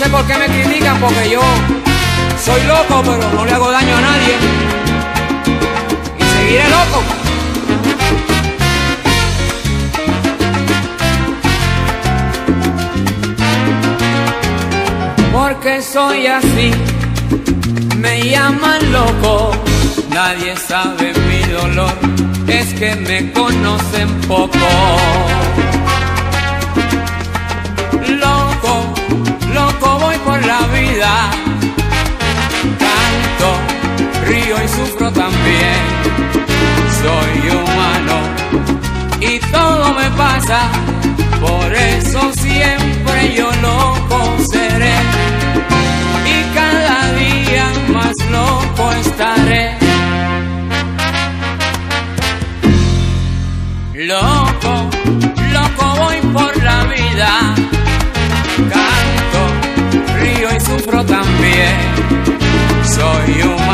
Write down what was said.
No sé por qué me critican, porque yo soy loco, pero no le hago daño a nadie. Y seguiré loco. Porque soy así, me llaman loco, nadie sabe mi dolor, es que me conocen poco. río y sufro también. Soy humano y todo me pasa, por eso siempre yo loco seré. Y cada día más loco estaré. Loco, loco voy por la vida. Canto, río y sufro también. Soy humano